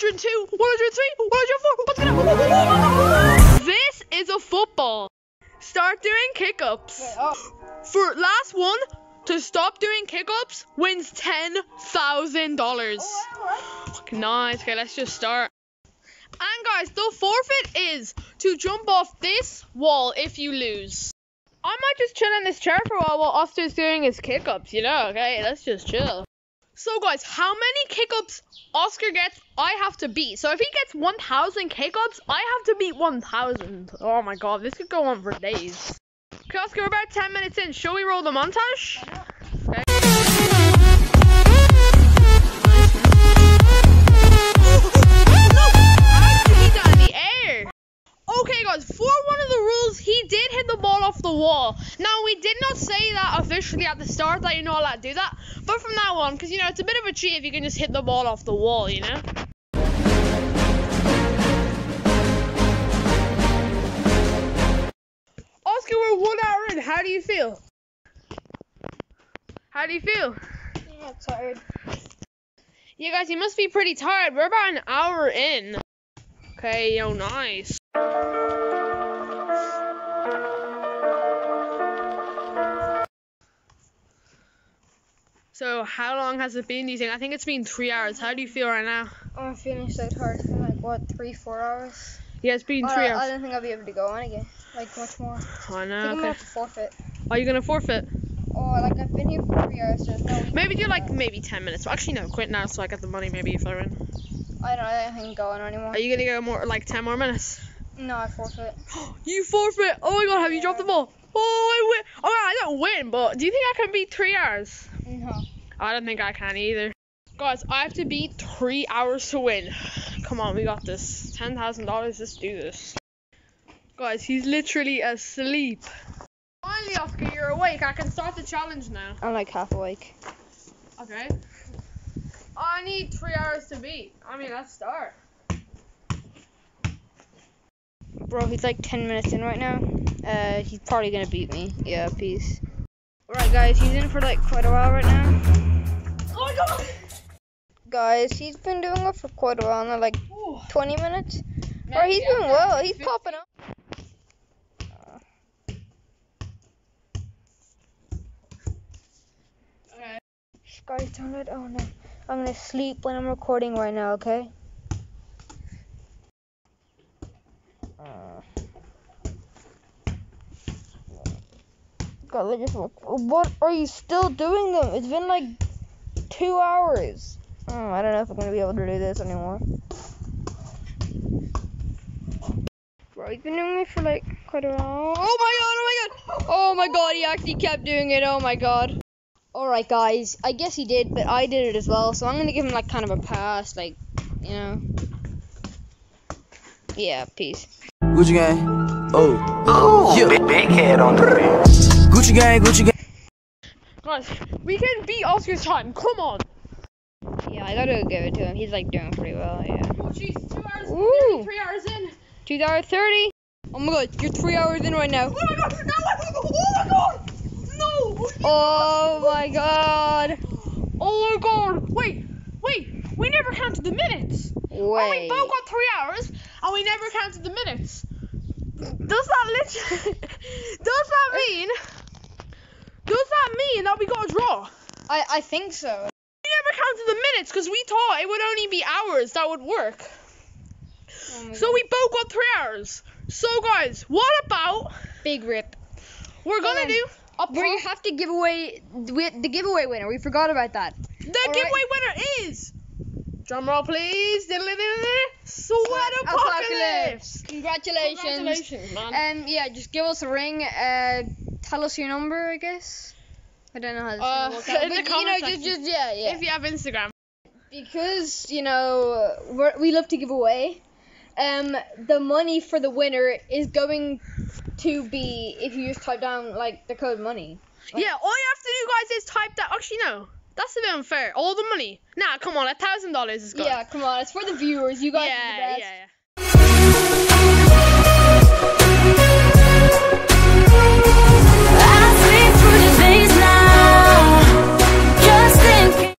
102, 103, 104, 105. This is a football. Start doing kick-ups. For last one to stop doing kick-ups wins ten thousand dollars. Nice. Okay, let's just start. And guys, the forfeit is to jump off this wall if you lose. I might just chill in this chair for a while while Oscar's doing his kick-ups, you know, okay? Let's just chill. So guys, how many kick-ups Oscar gets, I have to beat. So if he gets 1,000 kick-ups, I have to beat 1,000. Oh my god, this could go on for days. Okay, Oscar, we're about 10 minutes in. Shall we roll the montage? Ball off the wall. Now, we did not say that officially at the start that you're not allowed to do that, but from now on, because, you know, it's a bit of a cheat if you can just hit the ball off the wall, you know? Oscar, we're one hour in. How do you feel? How do you feel? Yeah, tired. Yeah, guys, you must be pretty tired. We're about an hour in. Okay, yo, nice. So, how long has it been, do you think? I think it's been three hours. How do you feel right now? Oh, I'm feeling so tired. It's been like, what, three, four hours? Yeah, it's been Oh, three I, I don't think I'll be able to go on again. Like, much more. Oh, I Oh, think no, I'm gonna okay. have to forfeit. Are you gonna forfeit? Oh, like, I've been here for three hours, so no Maybe do like maybe 10 minutes. Actually, no, quit now so I get the money maybe if I win. I don't, know, I don't think I'm going anymore. Are you gonna go more, like 10 more minutes? No, I forfeit. You forfeit. Oh my god, have you dropped the ball? Oh, I win. Oh, I don't win, but do you think I can beat three hours? No. I don't think I can either. Guys, I have to beat three hours to win. Come on, we got this. Ten thousand dollars. Let's do this. Guys, he's literally asleep. Finally, Oscar, you're awake. I can start the challenge now. I'm like half awake. Okay. I need three hours to beat. I mean, let's start. Bro, he's like 10 minutes in right now. Uh, he's probably gonna beat me. Yeah, peace. Alright, guys, he's in for like quite a while right now. Oh my god! Guys, he's been doing it for quite a while now, like Ooh. 20 minutes. Maybe Alright, he's I'm doing well. He's 50. popping up. Okay. Guys, don't let. Oh no. I'm gonna sleep when I'm recording right now, okay? Uh. What are you still doing them? It's been like two hours. Oh, I don't know if I'm gonna be able to do this anymore. Bro, he's been doing it for like quite a while. Oh my god! Oh my god! Oh my god! He actually kept doing it. Oh my god! Alright, guys. I guess he did, but I did it as well. So I'm gonna give him like kind of a pass, like, you know. Yeah, peace. Gucci gang. Oh. Ooh, Yeah. big, big head on the rim. Gucci gang, Gucci gang. Guys, we can beat Oscar's time. Come on. Yeah, I gotta give it to him. He's like doing pretty well. Yeah. Oh jeez, two hours. Ooh. Three hours in. Two hours thirty. Oh my god, you're three hours in right now. Oh my god! No! Oh my god! No! Oh my god. Oh my god! Wait, wait. We never counted the minutes. Oh, we Wait. both got three hours, and we never counted the minutes. Does that literally? does that mean? Does that mean that we got a draw? I I think so. We never counted the minutes because we thought it would only be hours that would work. Oh So God. we both got three hours. So guys, what about big rip. we're gonna Um, do Where you have to give away the giveaway winner. We forgot about that. The All right. giveaway winner is. Drum roll, please. Sweat apocalypse. Congratulations. Congratulations, man. Um, yeah, just give us a ring. Uh, tell us your number, I guess. I don't know how this Uh, is gonna work out, the but you know, just, just yeah, yeah. If you have Instagram. because you know we're, we love to give away. Um, the money for the winner is going to be if you just type down like the code money. Like- Yeah, all you have to do, guys, is type that. Actually, no. That's a bit unfair. All the money. Nah, come on. A thousand dollars is good. Yeah, come on, it's for the viewers. You guys are the yeah, best. yeah, yeah.